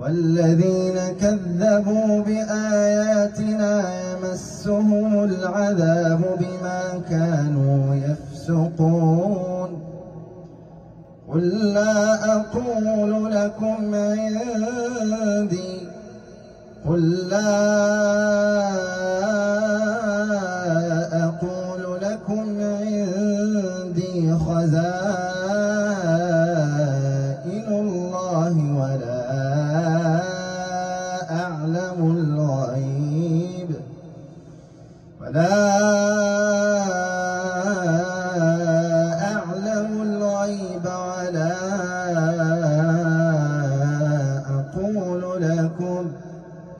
والذين كذبوا بآياتنا يمسهم العذاب بما كانوا يفسقون. قل لا أقول لكم عندي. قل لا أقول لكم عندي خزائن الله ولا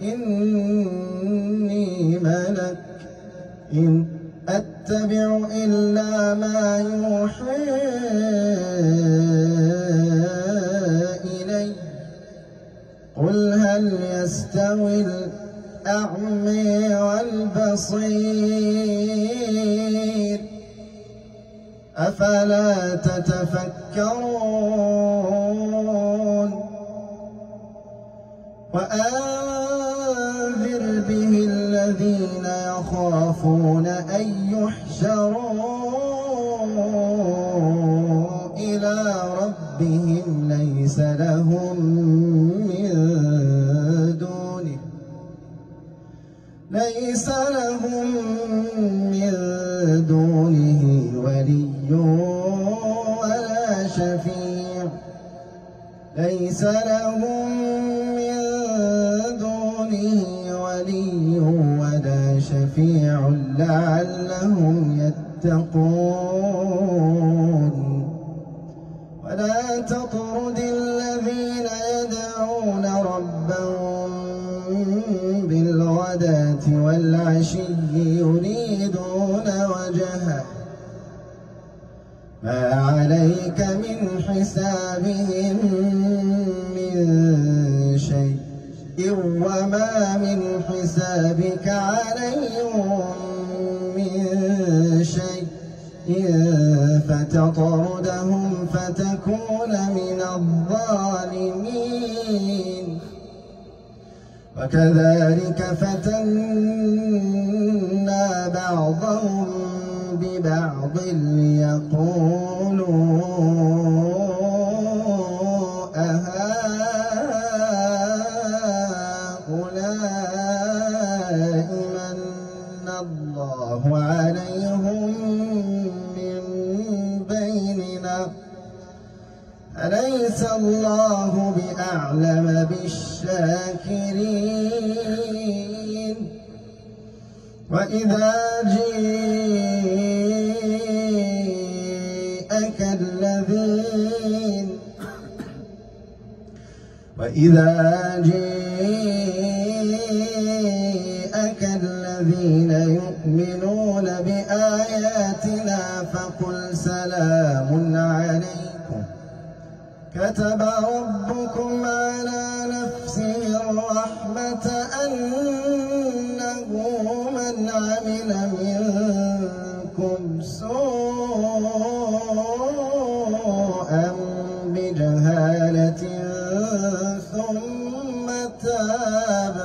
إني ملك. إن أتبع إلا ما يوحى إلي. قل هل يستوي الأعمى والبصير؟ أفلا تتفكرون؟ به الذين يخافون أن يحشروا إلى ربهم ليس لهم من دونه ليس لهم من دونه ولي ولا شفيع ليس لهم من دونه ولي شفيع لعلهم يتقون. ولا تطرد الذين يدعون ربهم بالغداة والعشي يريدون وجهه. ما عليك من حسابهم من شيء وما من حسابك فتطردهم فتكون من الظالمين. وكذلك فتنا بعضهم ببعض ليقولوا بأعلم بالشاكرين. وإذا جيءك الذين وإذا جيءك الذين يؤمنون بآياتنا فقل سلام عليكم. كتب ربكم الرحمة أنه من عمل منكم سوءا بجهالة ثم تاب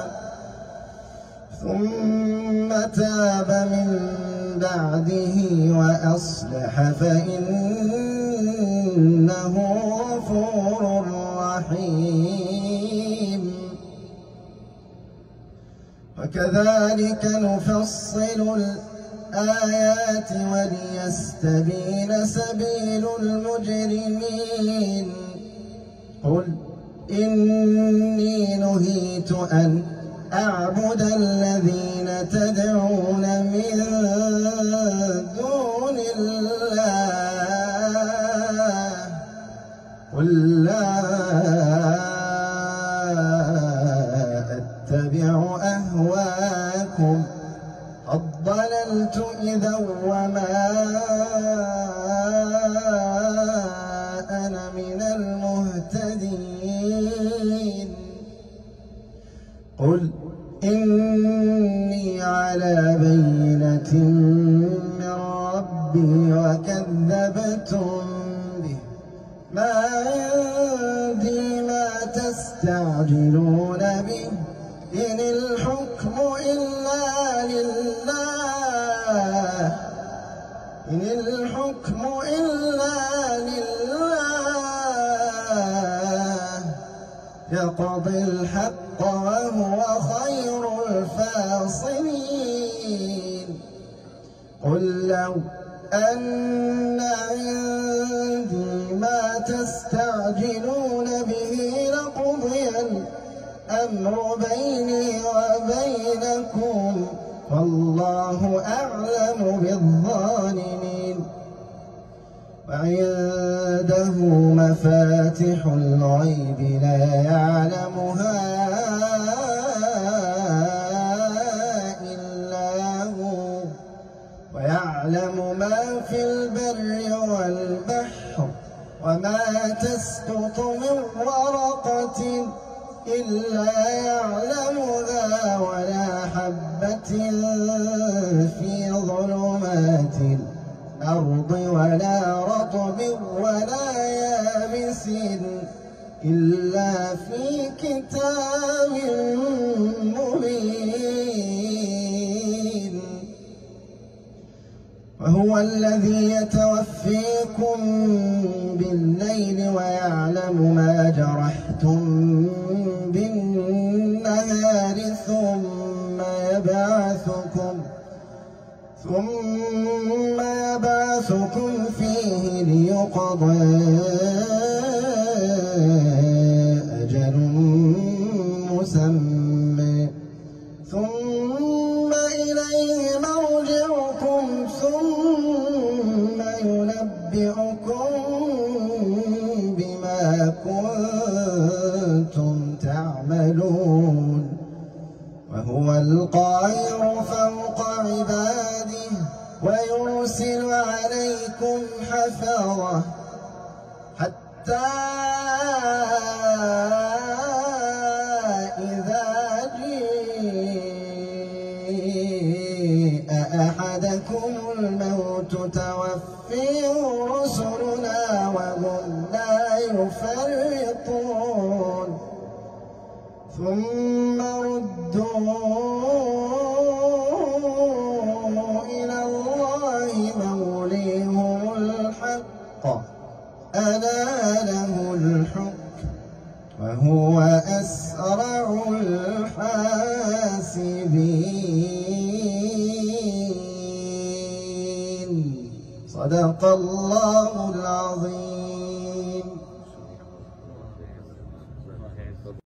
ثم تاب من بعده وأصلح فإنه غفور رحيم. وكذلك نفصل الآيات وليستبين سبيل المجرمين. قل إني نهيت أن أعبد الذين تدعون من دون الله. قل قل إني على بينة من ربي وكذبتم به. ما عندي ما تستعجلون به. إن الحكم إلا لله. إن الحكم إلا لله. يقضي الحق وهو خير الفاصلين. قل لو أن عندي ما تستعجلون به لقضي الأمر بيني وبينكم والله أعلم بالظالمين. وعنده مفاتح الغيب لا يعلمها ويعلم ما في البر والبحر وما تسقط من ورقة إلا يعلمها ولا حبة في ظلمات. الأرض ولا رطب ولا يابس إلا في كتاب وهو الذي يتوفيكم بالليل ويعلم ما جرحتم ليقضى أجل مسمى. ثم إليه مرجعكم ثم ينبئكم بما كنتم تعملون. وهو القاهر فوق عباده. ويرسل عليكم حفظه حتى إذا جيء أحدكم الموت توفيه رسلنا وهم لا يفرطون. ثم ردوا ألا له الحكم وهو أسرع الحاسبين. صدق الله العظيم.